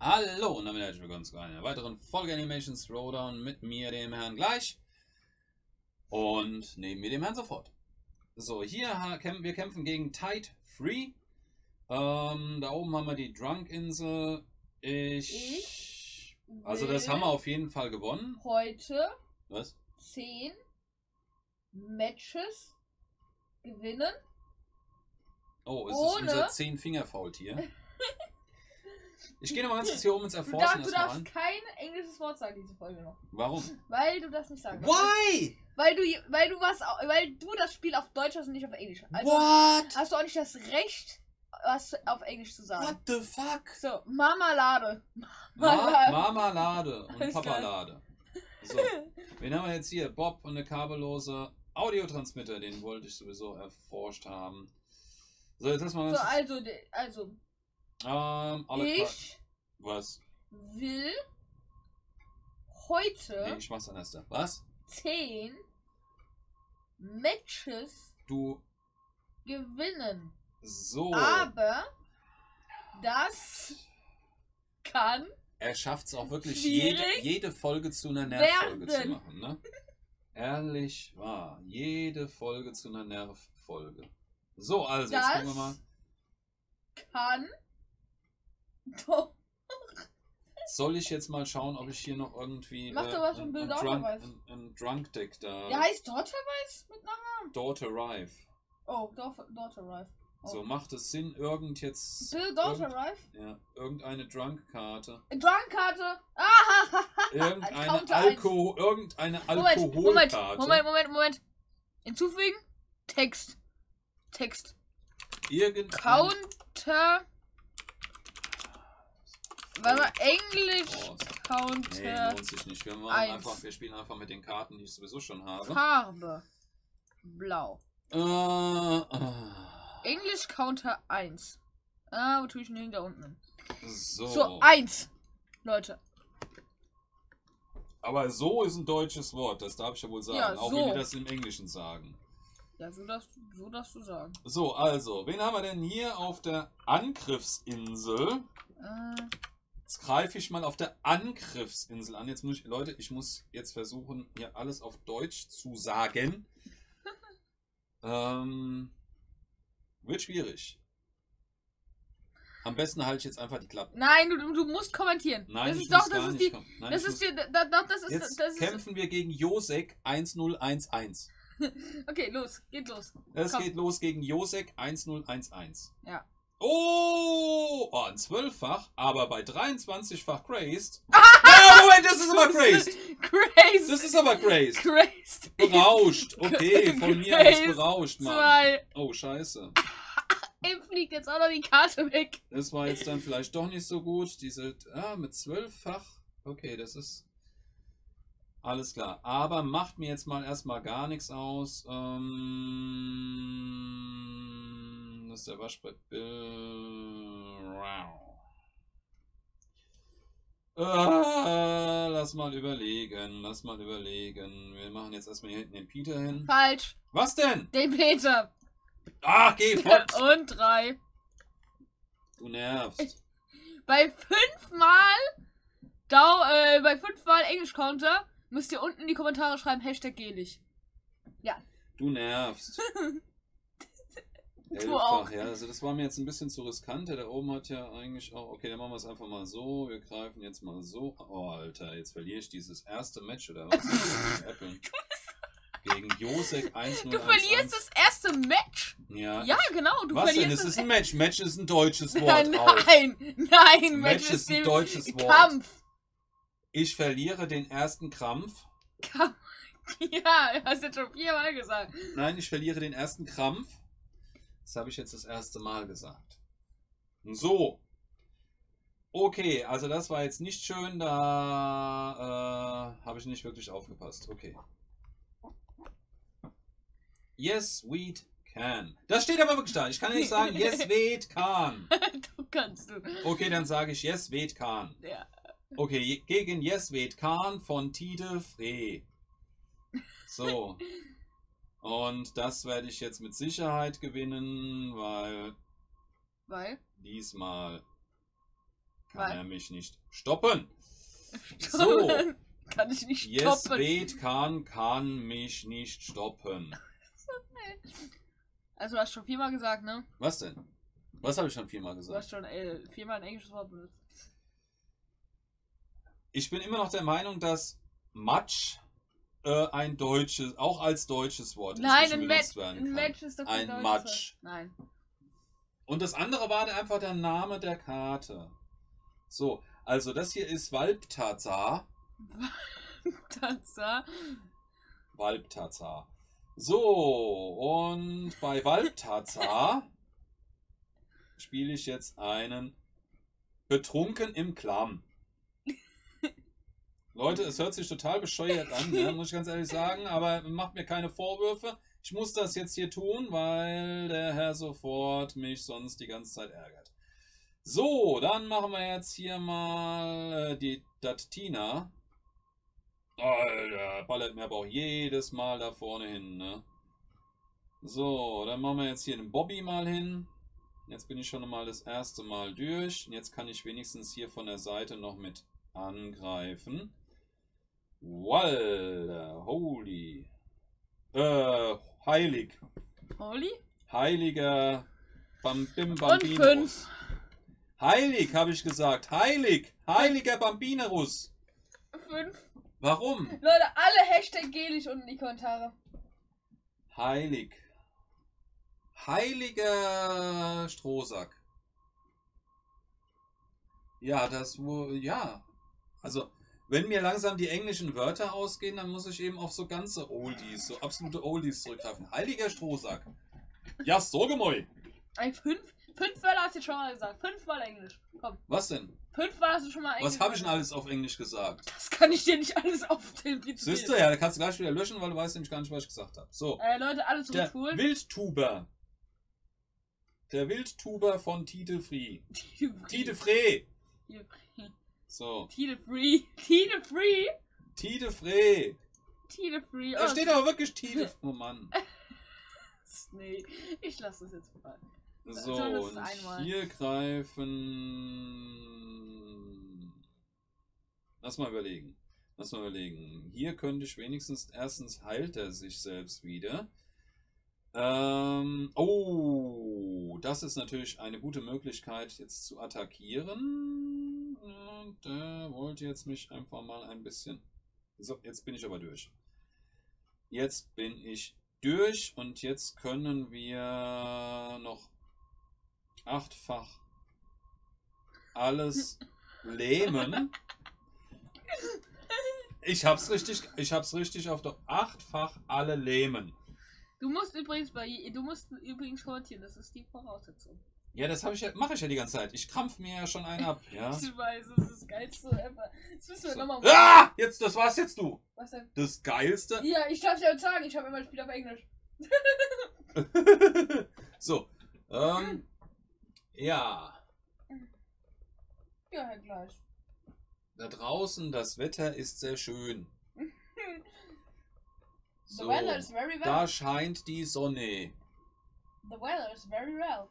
Hallo und damit herzlich willkommen zu einer weiteren Folge Animation Throwdown mit mir, dem Herrn Gleich. Und neben mir dem Herrn Sofort. So, hier kämpfen wir kämpfen gegen Tide Free. Ähm, da oben haben wir die Drunk-Insel. Ich. Ich Also, das haben wir auf jeden Fall gewonnen. heute Was? 10 Matches gewinnen. Oh, ist Ohne- das unser 10-Finger-Faultier? Ich gehe nochmal ganz kurz hier oben ins Du, Erforschen darf, du darfst kein englisches Wort sagen, diese Folge noch. Warum? Weil du das nicht sagen darfst. Why? Weil du, weil du was, weil du das Spiel auf Deutsch hast und nicht auf Englisch. Also What? hast du auch nicht das Recht, was auf Englisch zu sagen. What the fuck? So, Marmalade. Ma Marmalade. Marmalade und. Papalade. So, wen haben wir jetzt hier? Bob und eine kabellose Audiotransmitter, den wollte ich sowieso erforscht haben. So, jetzt erstmal So, ganz. also, de- also, ähm, ich Was? will Nee, heute ich mach's anders. Was? 10 Matches Du gewinnen. so. Aber das kann Er schafft es auch wirklich, jede, jede Folge zu einer Nervfolge zu machen, ne? Ehrlich wahr. Jede Folge zu einer Nervfolge. So, also, jetzt Das- gucken wir mal. kann doch Soll ich jetzt mal schauen, ob ich hier noch irgendwie. Mach doch was von ein, ein, Drunk, ein, ein Drunk Deck da. Der heißt Daughterweiß mit Namen? Daughter Rive. Oh, Daughter, Daughter Rife. Oh. So, macht es Sinn, irgend jetzt. Bill Daughter irgend, Rife? ja, irgendeine Drunk-Karte. Drunkkarte. Ah, Irgendeine, Alko irgendeine Moment, Moment, Alkoholkarte. Moment, Moment, Moment. Hinzufügen. Text. Text. Irgendein, Counter. Warte mal, Englisch Oh, Nee, Counter lohnt sich nicht. Wir, einfach, wir spielen einfach mit den Karten, die ich sowieso schon habe. Farbe. Blau. Äh, äh, Englisch Counter 1. Ah, wo tue ich denn hin? Da unten. so. So, 1. Leute. Aber so ist ein deutsches Wort, das darf ich ja wohl sagen. Ja, auch so. wenn wir das im Englischen sagen. Ja, so darfst, du- so darfst du sagen. So, also, wen haben wir denn hier auf der Angriffsinsel? Äh, Jetzt greife ich mal auf der Angriffsinsel an. Jetzt muss ich, Leute, ich muss jetzt versuchen, hier alles auf Deutsch zu sagen. ähm, wird schwierig. Am besten halte ich jetzt einfach die Klappe. nein, du, du musst kommentieren. Nein, das ist doch, gar das ist die. Nein, Das ist die. Da, da, das ist. Jetzt das ist, kämpfen wir gegen Josek 1011. Okay, los, geht los. Es Komm. geht los gegen Josek 1011. Ja. Oh, oh, ein Zwölffach, aber bei 23-fach Graced. ja, Moment, das ist aber Graced. Crazy. Das ist aber Graced. Crazy. Berauscht. Okay, von mir aus Graced berauscht, Mann. Zwei. Oh, scheiße. Ihm fliegt jetzt auch noch die Karte weg. Das war jetzt dann vielleicht doch nicht so gut. Diese, ah, mit zwölffach. Okay, das ist alles klar. Aber macht mir jetzt mal erstmal gar nichts aus. Ähm, das ist der Waschbrett. Ah, lass mal überlegen, lass mal überlegen. Wir machen jetzt erstmal hier hinten den Peter hin. Falsch. Was denn? Den Peter. Ah, geh fort! Und drei. Du nervst. Bei fünfmal. Dau, äh, bei fünfmal Englisch-Counter müsst ihr unten in die Kommentare schreiben, Hashtag gelig. Du nervst. Du auch. ja, also das war mir jetzt ein bisschen zu riskant. Der da oben hat ja eigentlich auch. Okay, dann machen wir es einfach mal so. Wir greifen jetzt mal so. Oh, Alter, jetzt verliere ich dieses erste Match oder was? Gegen Apple. Gegen Josek 1 Du verlierst das erste Match? Ja. Ja, genau. Du was denn? verlierst Es das ist ein Match. Match ist ein deutsches Wort. Nein, nein, nein, Match Match ist ein deutsches Wort. Kampf. Ich verliere den ersten Krampf. Kampf. Ja, hast du jetzt schon viermal gesagt. Nein, ich verliere den ersten Krampf. Das habe ich jetzt das erste Mal gesagt. So. Okay, also das war jetzt nicht schön, da äh, habe ich nicht wirklich aufgepasst. Okay. Yes, we can. Das steht aber wirklich da. Ich kann ja nicht sagen, yes, we can. du kannst du. Okay, dann sage ich yes, we can. Ja. Okay, gegen Yes, we can von Tide Frey. So. Und das werde ich jetzt mit Sicherheit gewinnen, weil Weil? diesmal kann Weil- er mich nicht stoppen. So. Kann ich nicht Yes, stoppen. Bait kann, kann mich nicht stoppen. Also du hast schon viermal gesagt, ne? Was denn? Was habe ich schon viermal Du hast gesagt? schon äh, viermal ein englisches Wort benutzt. Ich bin immer noch der Meinung, dass Matsch äh, ein deutsches, auch als deutsches Wort Nein, ein, benutzt Match, werden ein kann. Match ist doch kein Ein Matsch. Nein. Und das andere war einfach der Name der Karte. So, also das hier ist Walptazar. Tatsache. Walptazar. So, und bei Walptazar spiele ich jetzt einen Betrunken im Klamm. Leute, es hört sich total bescheuert an, ne? muss ich ganz ehrlich sagen, aber macht mir keine Vorwürfe. Ich muss das jetzt hier tun, weil der Herr sofort mich sonst die ganze Zeit ärgert. So, dann machen wir jetzt hier mal äh, die dat Tina. Alter, ballert mir aber auch jedes Mal da vorne hin, ne? So, dann machen wir jetzt hier den Bobby mal hin. Jetzt bin ich schon mal das erste Mal durch. Und jetzt kann ich wenigstens hier von der Seite noch mit angreifen. Walder, holy. Äh, heilig. Holy? Heiliger Bambim Und Bambinerus. fünf. Heilig, habe ich gesagt. Heilig. Heiliger Bambinerus. Fünf. Warum? Leute, alle Hashtag gelig unten in die Kommentare. Heilig. Heiliger Strohsack. Ja, das wo. Ja. Also, wenn mir langsam die englischen Wörter ausgehen, dann muss ich eben auf so ganze Oldies, so absolute Oldies zurückgreifen. Heiliger Strohsack. Ja, so gemäu. Ey, fünf, fünf Wörter hast du schon mal gesagt. Fünfmal Englisch. Komm. Was denn? Fünfmal hast du schon mal Englisch. Was habe ich denn alles auf Englisch gesagt? Das kann ich dir nicht alles aufzählen. wie du Siehst du, ja, da kannst du gleich wieder löschen, weil du weißt nämlich gar nicht, was ich gesagt habe. So. Äh, Leute, alle Der zurückspulen. Wildtuber. Der Wildtuber von Tide Free. Tide Free. So. Tide Free. Tide Free. Tide Free. Tide Free. Da Oh, steht aber wirklich Tide. Oh Mann. Nee, ich lasse das jetzt mal. So, Zumindest und einmal. hier greifen. Lass mal überlegen. Lass mal überlegen. Hier könnte ich wenigstens erstens heilt er sich selbst wieder. Ähm, oh, das ist natürlich eine gute Möglichkeit, jetzt zu attackieren. Wollte jetzt mich einfach mal ein bisschen. So, jetzt bin ich aber durch. Jetzt bin ich durch und jetzt können wir noch achtfach alles lähmen. Ich hab's richtig, ich hab's richtig auf der achtfach alle lähmen. Du musst übrigens bei du musst übrigens kommentieren, das ist die Voraussetzung. Ja, das ich ja, mache ich ja die ganze Zeit. Ich krampf mir ja schon einen ab, ja. Ich weiß, das ist das geilste ever. Das müssen wir So. nochmal Ah! Jetzt, das war's jetzt du. Was denn? Das geilste. Ja, ich darf dir sagen, ich habe immer ein Spiel auf Englisch. so. Ähm, ja. Ja, halt gleich. Da draußen, das Wetter ist sehr schön. The So. weather is very well. Da scheint die Sonne. The weather is very well.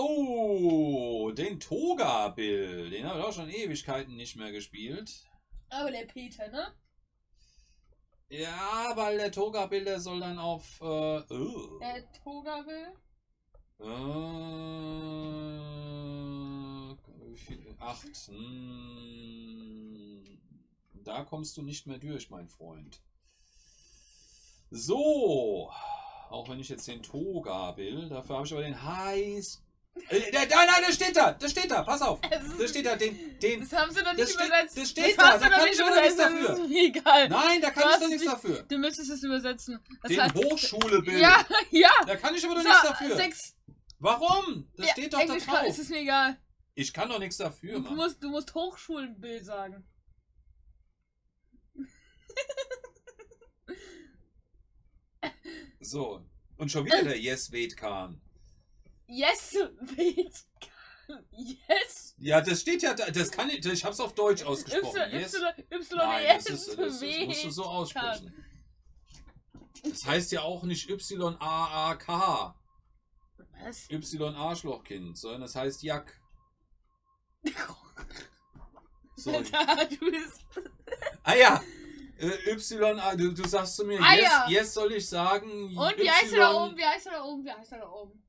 Oh, den Toga-Bill. Den habe ich auch schon Ewigkeiten nicht mehr gespielt. Aber der Peter, ne? Ja, weil der Toga-Bill, der soll dann auf. Äh, oh. Der Toga will. Äh, wie viel? acht. Hm, da kommst du nicht mehr durch, mein Freund. So. Auch wenn ich jetzt den Toga will, dafür habe ich aber den heiß. Nein, nein, der steht da! Der steht da, pass auf! Der steht da, den. den Das haben sie doch nicht das steht, übersetzt. das steht das da, da doch kann ich aber nichts dafür. Das egal. Nein, da Du kann ich doch nichts nicht- dafür. Du müsstest es übersetzen. Das Den heißt, Hochschulebild. Ja, ja. Da kann ich aber doch So, nichts dafür. Sechs. Warum? Das ja, steht doch Englisch da drauf. ist es mir egal. Ich kann doch nichts dafür, Du Mann. musst, du musst Hochschulenbild sagen. So. Und schon wieder der Yes Wait Khan. Yes, wait. Yes. Ja, das steht ja da. Das kann ich. Ich hab's auf Deutsch ausgesprochen. Y, Yes. Y, Y, Nein, yes, das, ist, das, das musst du so aussprechen. Das heißt ja auch nicht Y-A-A-K. Was? Y-Arschlochkind, sondern das heißt Jack. So. Da, du bist. Ah ja. Äh, y, du, du sagst zu mir, Ah jetzt, ja. jetzt soll ich sagen. Und wie heißt er da oben? Wie heißt er da oben? Wie heißt er da oben?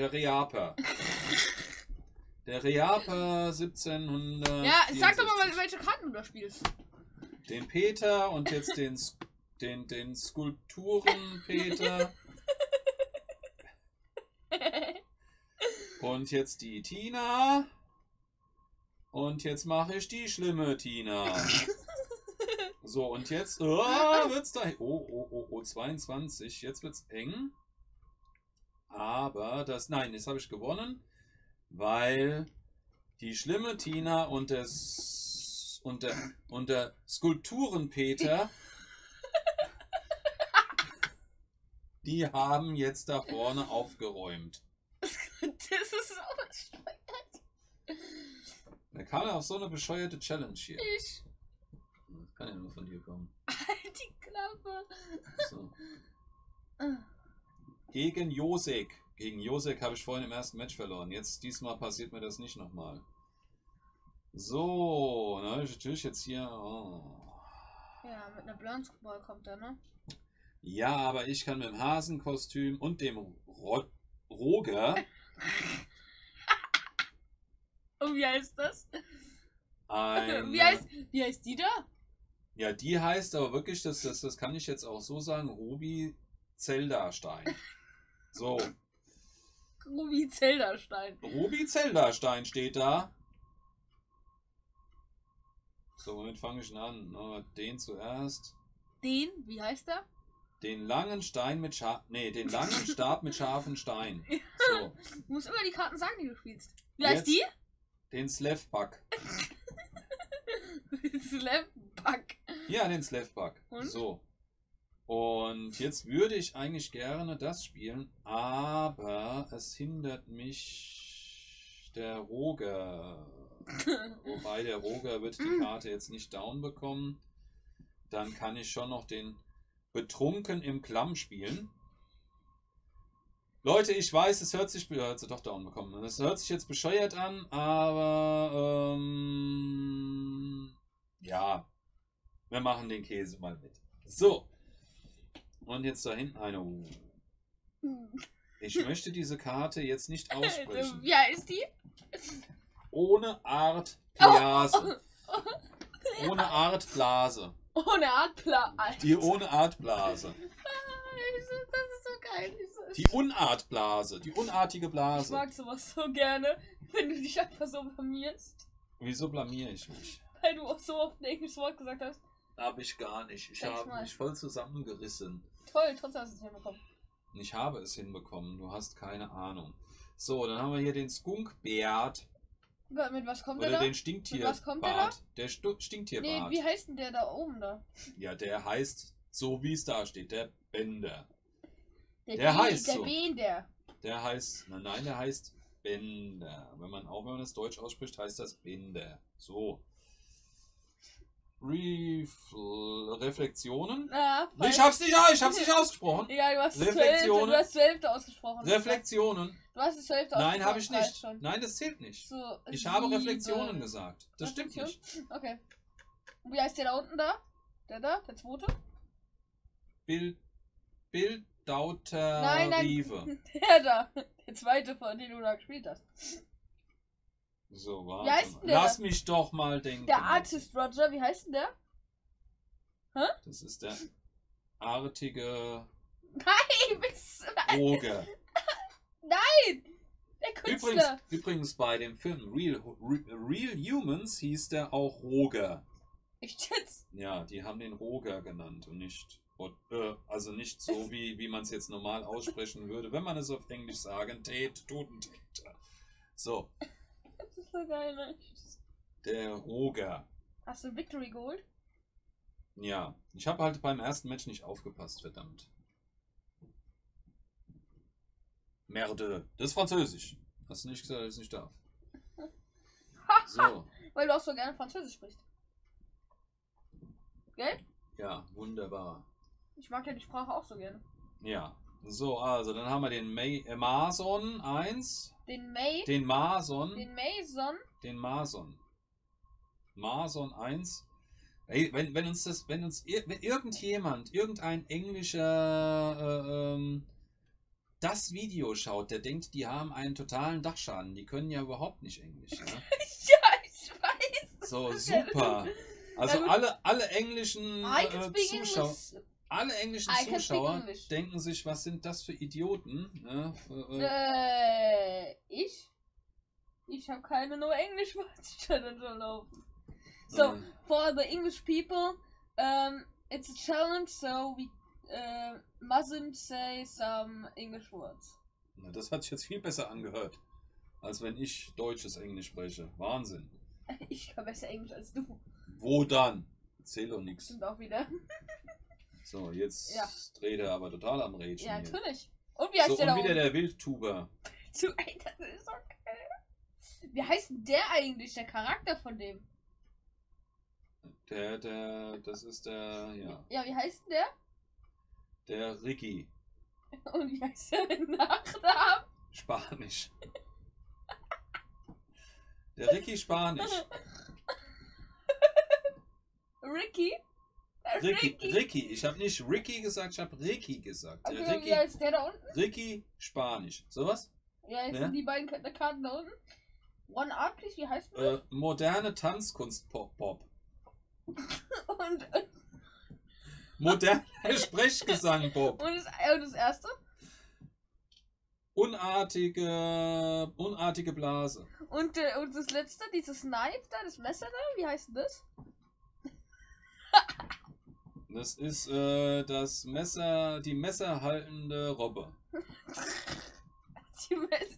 Der Reaper. Der Reaper 1700. Ja, sag doch mal, welche Karten du da spielst. Den Peter und jetzt den, den, den Skulpturen Peter. Und jetzt die Tina. Und jetzt mache ich die schlimme Tina. So, und jetzt oh, wird's da. Oh, oh, oh, oh, 22. Jetzt wird's eng. Aber das. Nein, jetzt habe ich gewonnen. Weil die schlimme Tina und das. Und der, und der Skulpturen-Peter. die haben jetzt da vorne aufgeräumt. das ist so bescheuert. Da kam ja auf so eine bescheuerte Challenge hier. Ich. Das kann ja nur von dir kommen. Halt die Klappe. So. Gegen Josek. Gegen Josek habe ich vorhin im ersten Match verloren. Jetzt, diesmal passiert mir das nicht nochmal. So, na, ich natürlich jetzt hier. Oh. Ja, mit einer Blonsball kommt er, ne? Ja, aber ich kann mit dem Hasenkostüm und dem Ro Roger Und wie heißt das? ein. Wie heißt, wie heißt die da? Ja, die heißt aber wirklich, das, das, das kann ich jetzt auch so sagen, Ruby Zelda-Stein. So, Ruby Zelderstein. Ruby Zelda-Stein steht da. So, womit fange ich denn an? Na, Den zuerst. Den, wie heißt er? Den langen Stein mit Scha Nee, den langen Stab mit scharfen Stein. So, Du musst immer die Karten sagen, die du spielst. Wie heißt die? den Slevbug. Slapback. Ja, den. Und? So. Und jetzt würde ich eigentlich gerne das spielen, aber es hindert mich der Roger. Wobei der Roger wird die Karte jetzt nicht down bekommen. Dann kann ich schon noch den Betrunken im Klamm spielen. Leute, ich weiß, es hört sich hat sie doch down bekommen. Es hört sich jetzt bescheuert an, aber ähm, ja, wir machen den Käse mal mit. So. Und jetzt da hinten eine. Ich möchte diese Karte jetzt nicht aussprechen. Wie heißt die? Ohne Art Blase. Ohne Art Blase. Ohne Adler. Die ohne Art Blase. Das ist so geil. Die Unart Blase. Die unartige Ich Blase. mag sowas so gerne, wenn du dich einfach so blamierst. Wieso blamier ich mich? Weil du auch so oft ein englisches Wort gesagt hast. Hab ich gar nicht. Ich habe mich voll zusammengerissen. Toll, trotzdem hast du es hinbekommen. Ich habe es hinbekommen. Du hast keine Ahnung. So, dann haben wir hier den Skunkbärt. Mit was kommt der Oder da? den Mit was kommt der da? Der Stu Nee, Stinktierbart. wie heißt denn der da oben da? Ja, der heißt so wie es da steht, der Bender. Der, Der heißt der so. Ben, der. Der heißt, nein, nein, der heißt Bender. Wenn man auch wenn man das Deutsch ausspricht, heißt das Bender. So. Refl Reflektionen? Ah, Ich hab's nicht, ich hab's nicht ausgesprochen. Egal, du hast Reflexionen. zwölfte, du hast zwölfte ausgesprochen. Reflektionen. Du hast das zwölfte Nein, habe ich ausgesprochen, nicht. Schon. Nein, das zählt nicht. So, Ich habe sieben. Reflektionen gesagt. Das stimmt nicht. Okay. Und wie heißt der da unten da? Der da? Der zweite? Bild, Bilddauter Nein, nein. Rive. Der da. Der zweite, von dem du da gespielt hast. So, Wie heißt warte. denn der Lass mich doch mal denken. Der Artist Roger, wie heißt denn der? Das ist der artige Nein, bist Roger. der Übrigens, Künstler. übrigens bei dem Film Real, Real Humans hieß der auch Roger. Ich schätze. Ja, die haben den Roger genannt und nicht. Äh, also nicht so, wie, wie man es jetzt normal aussprechen würde, wenn man es auf Englisch sagen, Tät, Totentäter. So, ist so geil, ne? der Roger. Hast du Victory geholt? Ja, ich habe halt beim ersten Match nicht aufgepasst, verdammt. Merde, das ist Französisch. Hast du nicht gesagt, dass ich es nicht darf. So, Weil du auch so gerne Französisch sprichst. Gell? ja, wunderbar. Ich mag ja die Sprache auch so gerne. Ja, so, also dann haben wir den May äh, Mason 1, Den May, den Mason, den Mason, den Mason. Mason 1. Ey, wenn, wenn uns das, wenn uns ir wenn irgendjemand, irgendein englischer äh, ähm, das Video schaut, der denkt, die haben einen totalen Dachschaden. Die können ja überhaupt nicht Englisch. Ja? ja, ich weiß. So, super. Also alle, alle englischen can äh, Zuschauer, English. Alle englischen I Zuschauer denken sich, was sind das für Idioten? Ne? Äh, äh, Äh, ich? Ich habe keine nur English Words Challenge laufen. So, äh, for the English people, um, it's a challenge, so we uh, mustn't say some English words. na, das hat sich jetzt viel besser angehört, als wenn ich deutsches Englisch spreche. Wahnsinn. Ich kann besser Englisch als du. Wo dann? Erzähl doch nichts. Stimmt auch wieder. So, jetzt Ja. dreht er aber total am Rädchen. Ja, hier. natürlich. Und wie heißt So, der da und wieder oben? der Wildtuber. Zu, ey, das ist okay. Wie heißt denn der eigentlich, der Charakter von dem? Der, der, das ist der, ja, Ja, wie heißt denn der? der Ricky. Und wie heißt der mit Nachnamen? Spanisch. Der Ricky Spanisch. Ricky? Ricky, Ricky. Ich habe nicht Ricky gesagt, ich habe Ricky gesagt. Okay, und wie Ricky, heißt der da unten? Ricky Spanisch. Sowas? Ja, jetzt Ja? sind die beiden Ka- Karten da unten. One Art, please, wie heißt der? Äh, moderne Tanzkunst Pop Pop. Und, Moderner Sprechgesang Pop. und, das, äh, und das erste? Unartige, unartige Blase. Und, äh, und das letzte, dieses Knife da, das Messer da, wie heißt denn das? Das ist äh, das Messer, die messerhaltende Robbe. Die Messer.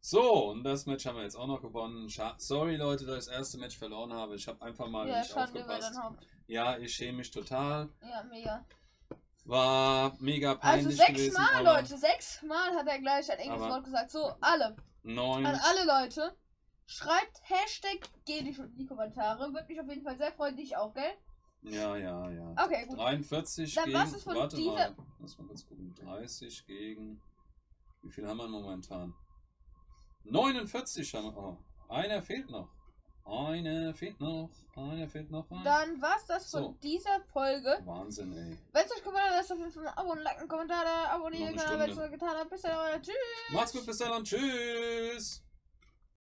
So, und das Match haben wir jetzt auch noch gewonnen. Scha Sorry Leute, dass ich das erste Match verloren habe. Ich habe einfach mal Ja, nicht aufgepasst. Ja, ich schäme mich total. Ja, mega. War mega Also peinlich sechsmal, gewesen. aber Leute, sechsmal hat er gleich ein englisches Wort gesagt. So, alle. Neun. An alle Leute. Schreibt Hashtag Gedisch in die Kommentare. Würde mich auf jeden Fall sehr freuen, dich auch, gell? Ja, ja, ja. Okay, gut. 43 Dann gegen. was ist von warte dieser- mal. Lass mal kurz gucken. 30 gegen. Wie viel haben wir momentan? 49 haben wir. Oh, einer fehlt noch. Einer fehlt noch. Einer fehlt noch. Ein. Dann war's das von So. dieser Folge. Wahnsinn, ey. Wenn es euch gefallen hat, lasst auf jeden Fall ein Abo, ein Like, einen Kommentar da, abonnieren, Noch eine wenn es noch getan habt. Bis dann, Leute. Tschüss. Macht's gut, bis dann und tschüss.